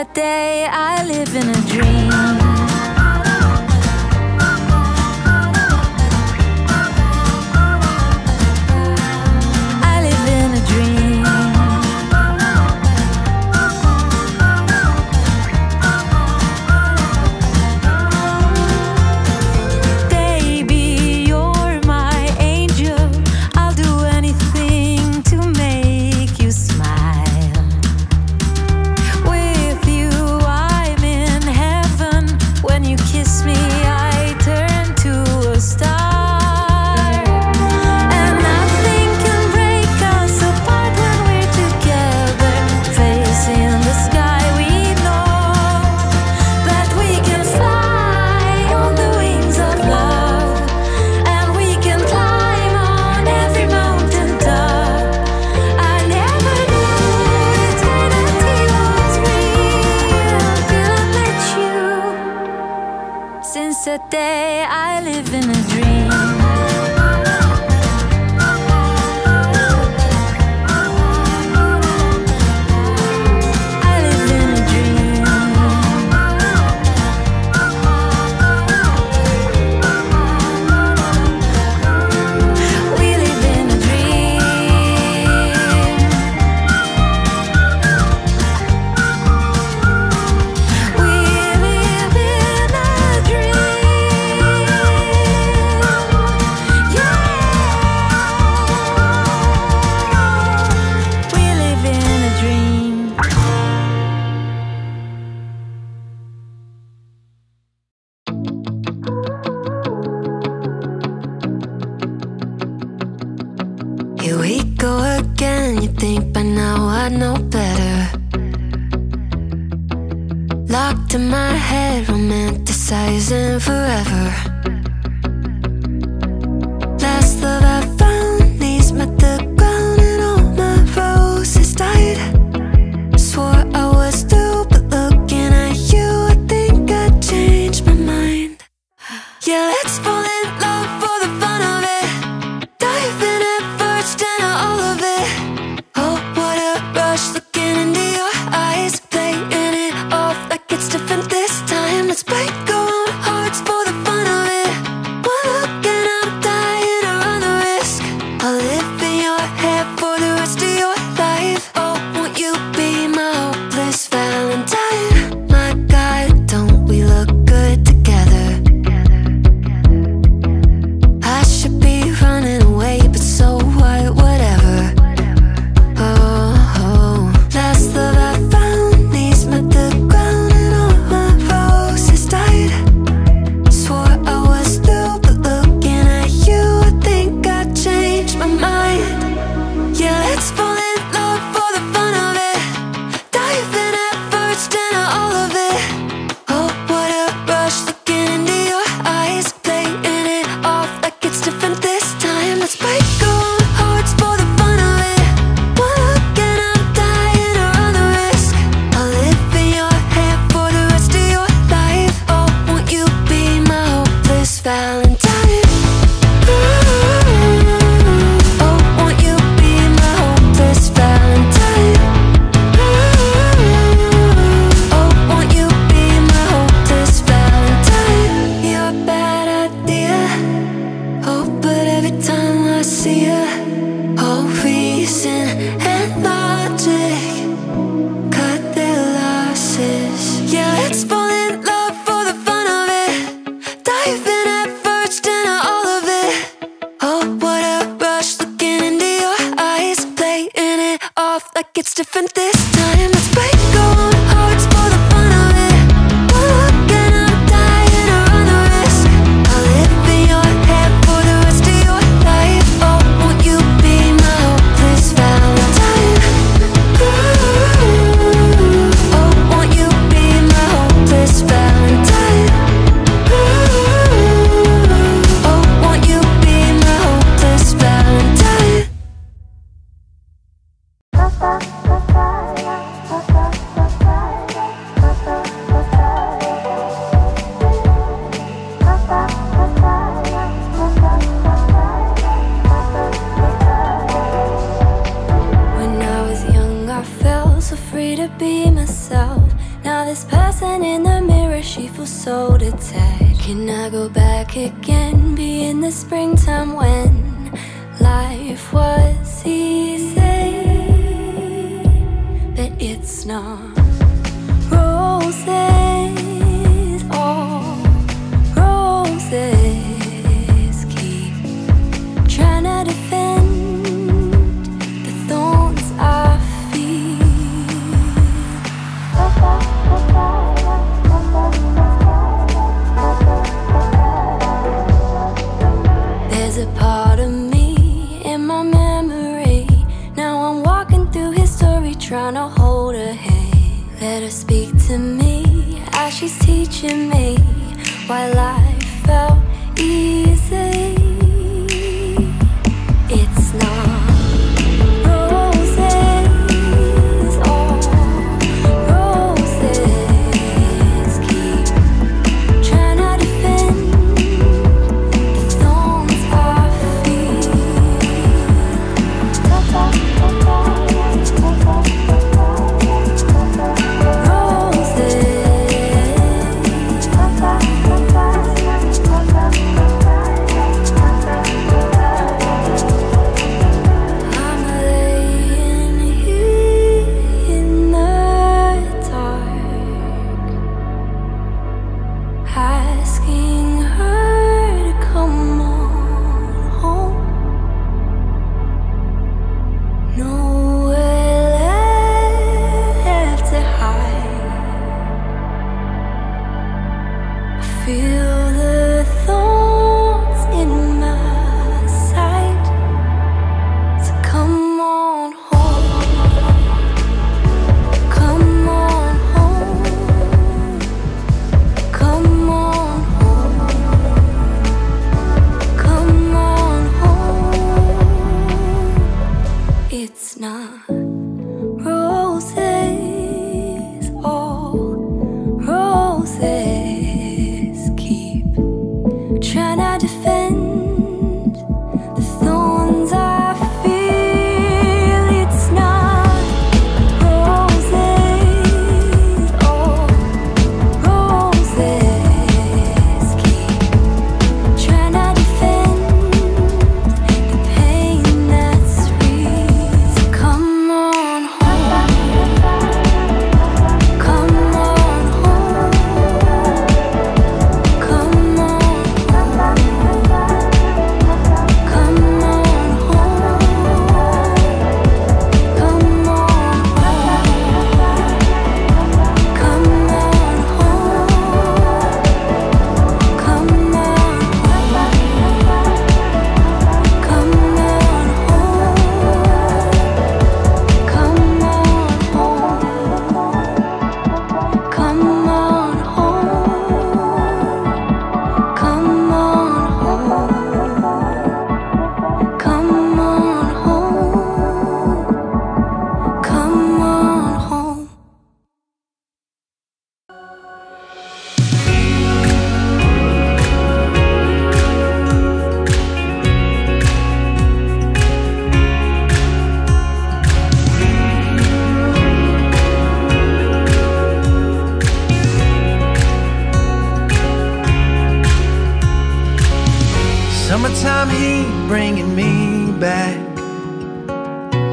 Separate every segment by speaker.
Speaker 1: That day I live in a dream. and
Speaker 2: for Yeah, it's both. free to be myself. Now this person in the mirror, she feels so detached. Can I go back again, be in the springtime when Life was easy, but it's not Roses, oh, roses. Keep trying to defend It's not
Speaker 3: Summertime heat bringing me back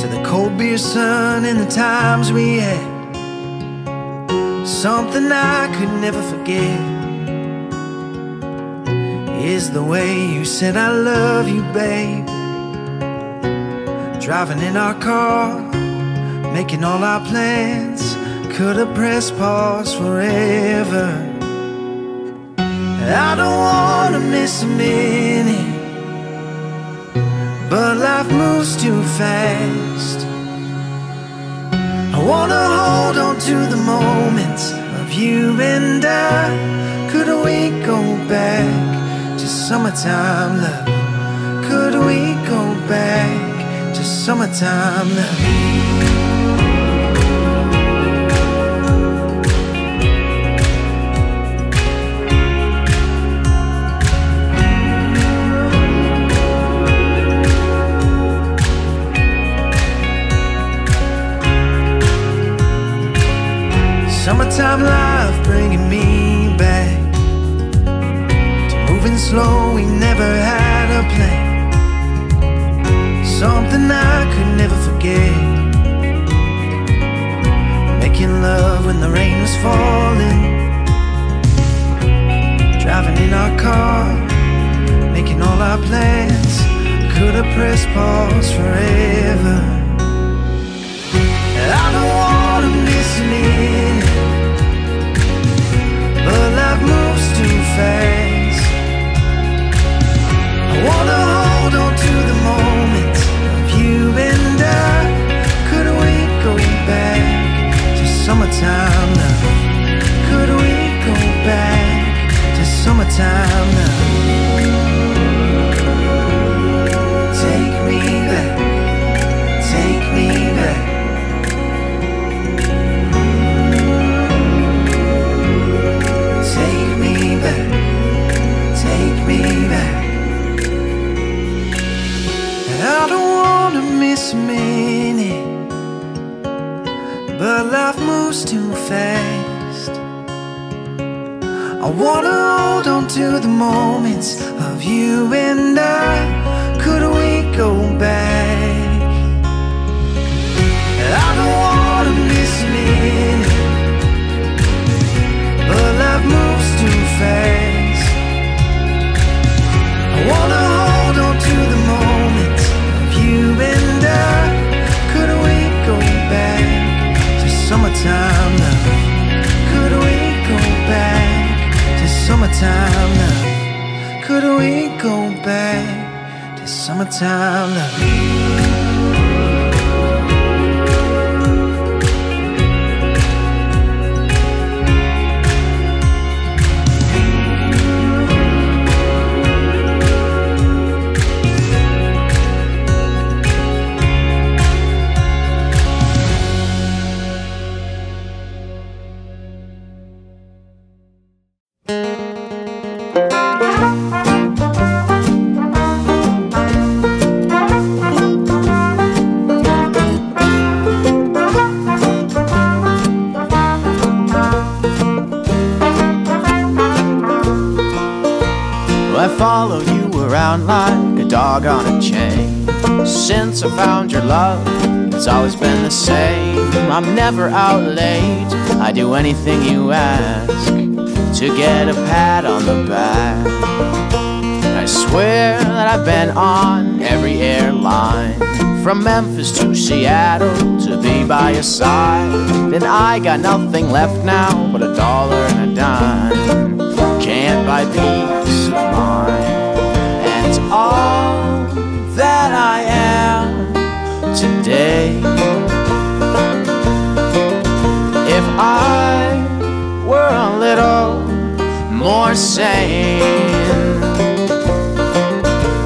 Speaker 3: to the cold beer sun and the times we had. Something I could never forget is the way you said I love you, babe. Driving in our car, making all our plans. Could have pressed pause forever. I don't wanna miss a minute, but life moves too fast. I wanna hold on to the moments of you and I. Could we go back to summertime love? Could we go back to summertime love? Summertime life bringing me back Moving slow, we never had a plan. Something I could never forget. Making love when the rain was falling. Driving in our car, making all our plans. Could have pressed pause forever. I don't wanna miss a too
Speaker 4: Since I found your love, it's always been the same. I'm never out late, I do anything you ask to get a pat on the back. I swear that I've been on every airline from Memphis to Seattle to be by your side. Then I got nothing left now but a dollar and a dime. Can't buy peace of mind, and all today. If I were a little more sane.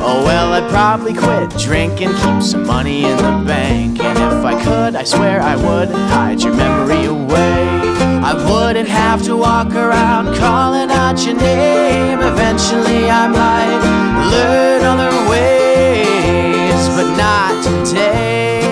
Speaker 4: Oh well, I'd probably quit drinking, keep some money in the bank. And if I could, I swear I would hide your memory away. I wouldn't have to walk around calling out your name. Eventually, I might learn other ways, but not today.